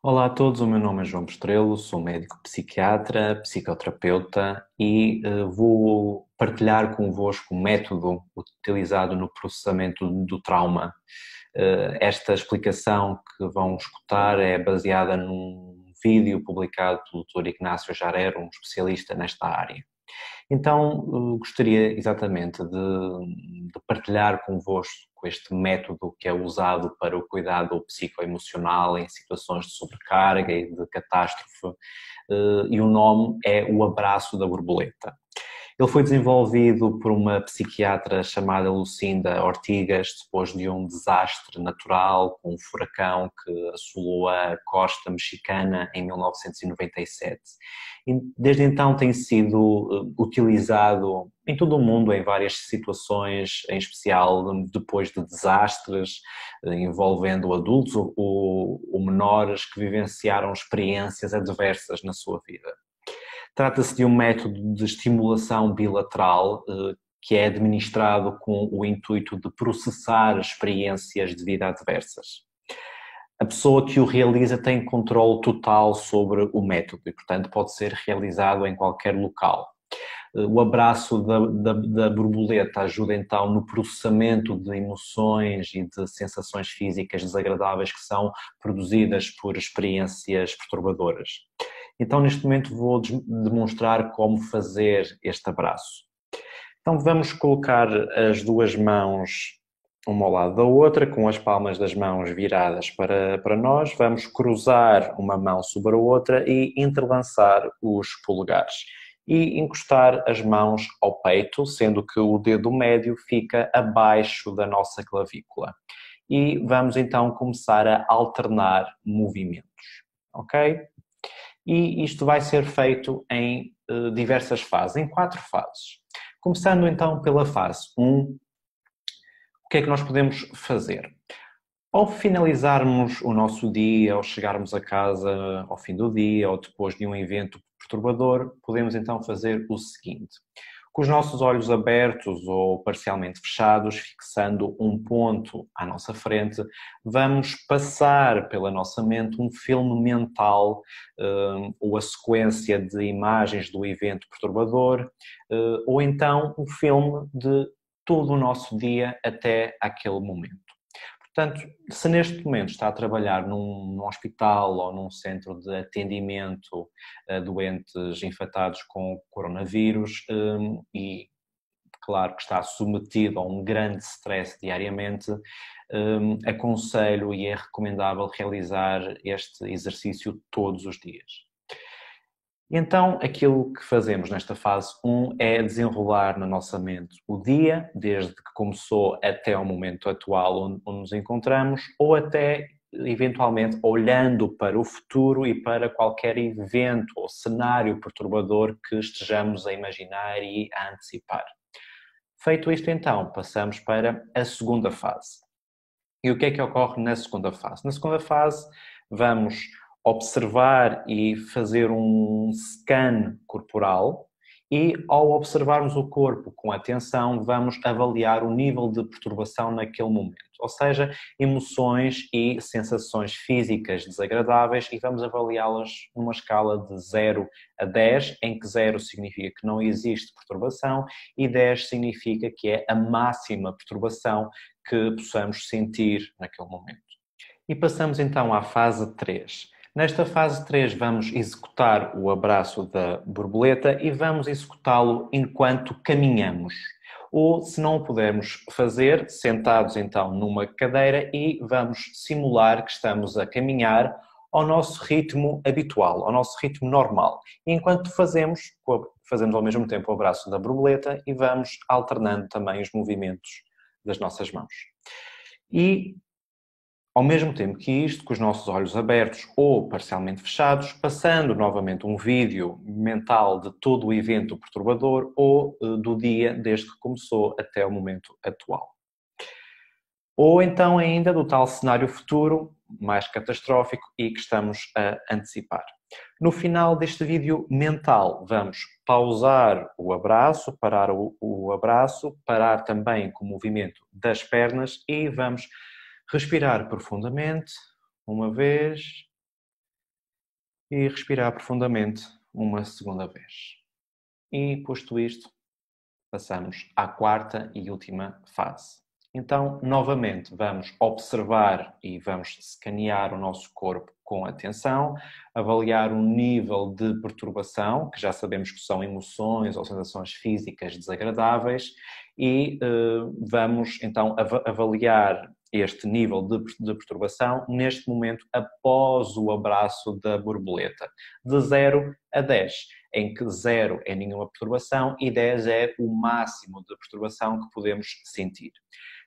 Olá a todos, o meu nome é João Pestrelo, sou médico psiquiatra, psicoterapeuta e uh, vou partilhar convosco o método utilizado no processamento do trauma. Uh, esta explicação que vão escutar é baseada num vídeo publicado pelo Dr. Ignácio Jarero, um especialista nesta área. Então, uh, gostaria exatamente de, de partilhar convosco este método que é usado para o cuidado psicoemocional em situações de sobrecarga e de catástrofe, eh, e o nome é o abraço da borboleta. Ele foi desenvolvido por uma psiquiatra chamada Lucinda Ortigas depois de um desastre natural com um furacão que assolou a costa mexicana em 1997. E desde então tem sido eh, utilizado em todo o mundo em várias situações, em especial depois de desastres eh, envolvendo adultos ou menores que vivenciaram experiências adversas na sua vida. Trata-se de um método de estimulação bilateral eh, que é administrado com o intuito de processar experiências de vida adversas. A pessoa que o realiza tem controle total sobre o método e, portanto, pode ser realizado em qualquer local. Eh, o abraço da, da, da, borboleta ajuda então no processamento de emoções e de sensações físicas desagradáveis que são produzidas por experiências perturbadoras. Então, neste momento, vou demonstrar como fazer este abraço. Então, vamos colocar as duas mãos uma ao lado da outra, com as palmas das mãos viradas para, para nós. Vamos cruzar uma mão sobre a outra e entrelaçar os polegares. E encostar as mãos ao peito, sendo que o dedo médio fica abaixo da nossa clavícula. E vamos então começar a alternar movimentos. Ok? E isto vai ser feito em uh, diversas fases, em quatro fases. Começando então pela fase 1, o que é que nós podemos fazer? Ao finalizarmos o nosso dia, ao chegarmos a casa ao fim do dia ou depois de um evento perturbador, podemos então fazer o seguinte: com os nossos olhos abertos ou parcialmente fechados, fixando um ponto à nossa frente, vamos passar pela nossa mente um filme mental eh, ou a sequência de imagens do evento perturbador, eh, ou então um filme de todo o nosso dia até aquele momento. Portanto, se neste momento está a trabalhar num, num hospital ou num centro de atendimento a doentes infectados com coronavírus um, e, claro, que está submetido a um grande stress diariamente, um, aconselho e é recomendável realizar este exercício todos os dias. Então, aquilo que fazemos nesta fase 1 é desenrolar na nossa mente o dia, desde que começou até o momento atual onde, onde nos encontramos, ou até eventualmente olhando para o futuro e para qualquer evento ou cenário perturbador que estejamos a imaginar e a antecipar. Feito isto, então, passamos para a segunda fase. E o que é que ocorre na segunda fase? Na segunda fase, vamos observar e fazer um scan corporal e ao observarmos o corpo com atenção, vamos avaliar o nível de perturbação naquele momento, ou seja, emoções e sensações físicas desagradáveis e vamos avaliá-las numa escala de 0 a 10, em que 0 significa que não existe perturbação e 10 significa que é a máxima perturbação que possamos sentir naquele momento. E passamos então à fase 3 Nesta fase 3 vamos executar o abraço da borboleta e vamos executá-lo enquanto caminhamos. Ou, se não o pudermos fazer, sentados então numa cadeira e vamos simular que estamos a caminhar ao nosso ritmo habitual, ao nosso ritmo normal. E enquanto fazemos, fazemos ao mesmo tempo o abraço da borboleta e vamos alternando também os movimentos das nossas mãos. E ao mesmo tempo que isto, com os nossos olhos abertos ou parcialmente fechados, passando novamente um vídeo mental de todo o evento perturbador ou eh, do dia desde que começou até o momento atual. Ou então ainda do tal cenário futuro, mais catastrófico e que estamos a antecipar. No final deste vídeo mental, vamos pausar o abraço, parar o, o abraço, parar também com o movimento das pernas e vamos Respirar profundamente, uma vez, E respirar profundamente uma segunda vez. E posto isto, passamos à quarta e última fase. Então, novamente, vamos observar e vamos escanear o nosso corpo com atenção, avaliar o nível de perturbação, que já sabemos que são emoções ou sensações físicas desagradáveis, e uh, vamos então av avaliar este nível de, de, perturbação neste momento após o abraço da borboleta, de 0 a 10, em que 0 é nenhuma perturbação e 10 é o máximo de perturbação que podemos sentir.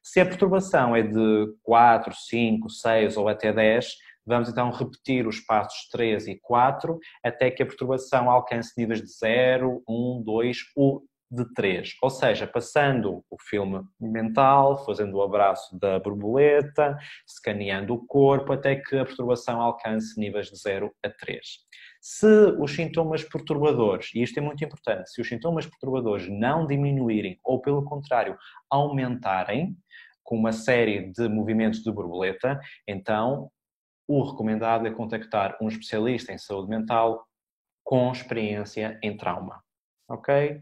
Se a perturbação é de 4, 5, 6 ou até 10, vamos então repetir os passos 3 e 4 até que a perturbação alcance níveis de 0, 1, 2 ou de 3. Ou seja, passando o filme mental, fazendo o abraço da borboleta, escaneando o corpo até que a perturbação alcance níveis de 0 a 3. Se os sintomas perturbadores, e isto é muito importante, se os sintomas perturbadores não diminuírem ou, pelo contrário, aumentarem, com uma série de movimentos de borboleta, então o recomendado é contactar um especialista em saúde mental com experiência em trauma. Ok?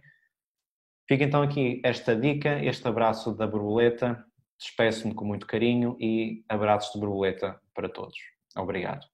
Fica então aqui esta dica, este abraço da borboleta. Despeço-me com muito carinho e abraços de borboleta para todos. Obrigado.